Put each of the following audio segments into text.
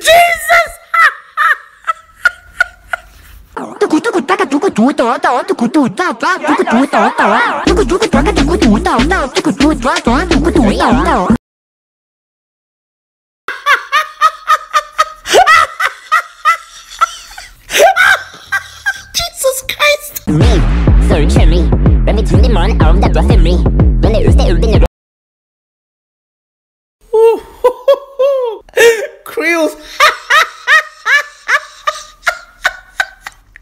Jesus! Jesus Christ! Me, search me. Remi till the morning, arm that was me. When they used to in the Creels!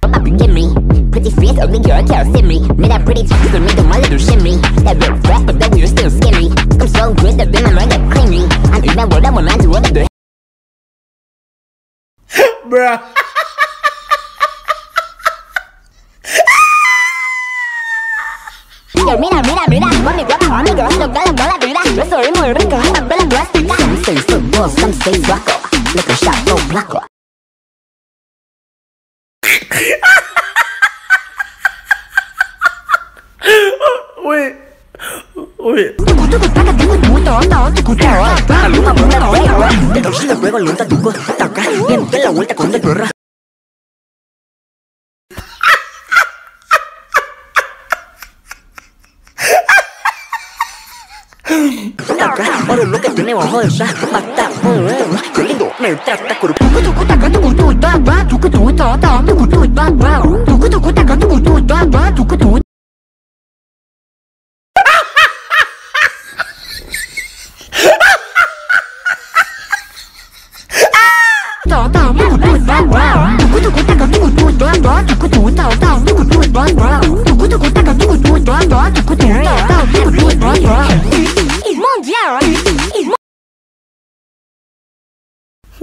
up give me. Pretty face, ugly girl, can't see me. Me that pretty for me, the my little shimmy. That real but that we're still skinny. I'm so good that then I'm right creamy. I'm even word that one man to Bruh. hiểu mới nào mới làm mới làm có việc quá khó mới gỡ lòng đó lòng đó là thứ đa rất rồi mười rất gỡ bằng đó làm quá thứ đa sử dụng đua xăm xây quá cỏ là cái sao không? Lắc cỏ Wait. Uy. Tao lupa mengenai orang, dan terus gue kalau lontar juga, tak kan? Dia mungkin lah, gue tak kontak atacar Ahora lo que tenemos es hasta matar Qué lindo. Me trata, cuerpo,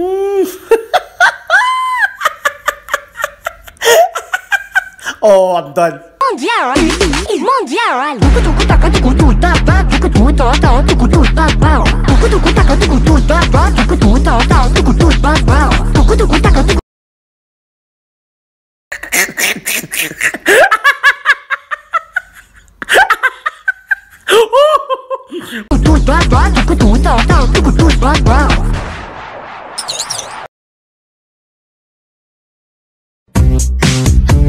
Hum. oh, I'm done. Mundial, mundial, tucutu taca tucutu tapa, tá, tá. tucutu tota tá, tucutu tapa, tucutu taca tucutu tapa, tucutu tota tucutu tapa, tucutu taca tucutu Tucutu tapa, tucutu tota tucutu tapa.